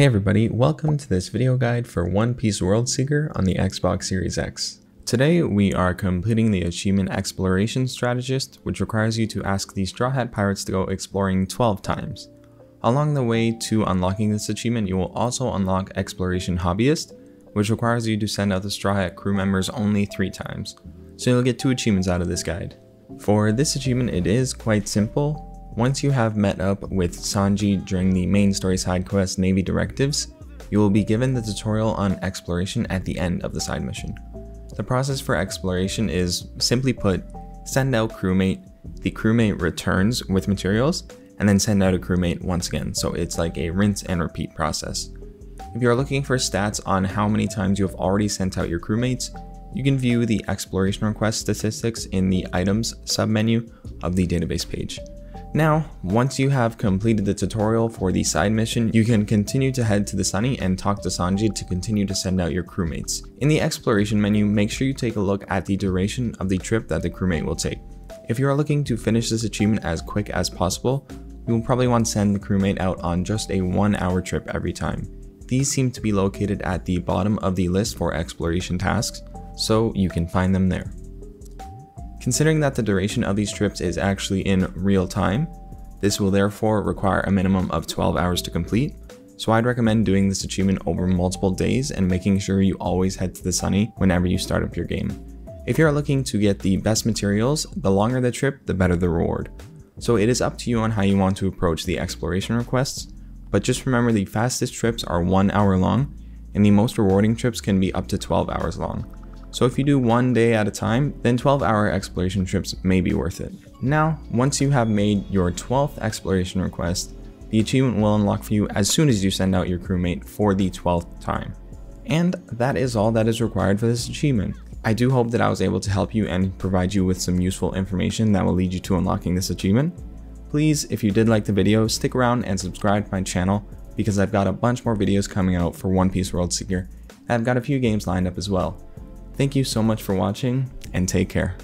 Hey everybody, welcome to this video guide for One Piece World Seeker on the Xbox Series X. Today we are completing the achievement Exploration Strategist, which requires you to ask the Straw Hat Pirates to go exploring 12 times. Along the way to unlocking this achievement, you will also unlock Exploration Hobbyist, which requires you to send out the Straw Hat crew members only 3 times, so you'll get 2 achievements out of this guide. For this achievement it is quite simple, once you have met up with Sanji during the main story side quest Navy Directives, you will be given the tutorial on exploration at the end of the side mission. The process for exploration is, simply put, send out crewmate, the crewmate returns with materials, and then send out a crewmate once again, so it's like a rinse and repeat process. If you are looking for stats on how many times you have already sent out your crewmates, you can view the exploration request statistics in the items submenu of the database page. Now, once you have completed the tutorial for the side mission, you can continue to head to the Sunny and talk to Sanji to continue to send out your crewmates. In the exploration menu, make sure you take a look at the duration of the trip that the crewmate will take. If you are looking to finish this achievement as quick as possible, you will probably want to send the crewmate out on just a one hour trip every time. These seem to be located at the bottom of the list for exploration tasks, so you can find them there. Considering that the duration of these trips is actually in real time, this will therefore require a minimum of 12 hours to complete, so I'd recommend doing this achievement over multiple days and making sure you always head to the Sunny whenever you start up your game. If you are looking to get the best materials, the longer the trip, the better the reward. So it is up to you on how you want to approach the exploration requests, but just remember the fastest trips are 1 hour long, and the most rewarding trips can be up to 12 hours long. So if you do one day at a time, then 12 hour exploration trips may be worth it. Now, once you have made your 12th exploration request, the achievement will unlock for you as soon as you send out your crewmate for the 12th time. And that is all that is required for this achievement. I do hope that I was able to help you and provide you with some useful information that will lead you to unlocking this achievement. Please, if you did like the video, stick around and subscribe to my channel because I've got a bunch more videos coming out for One Piece World Seeker, I've got a few games lined up as well. Thank you so much for watching, and take care.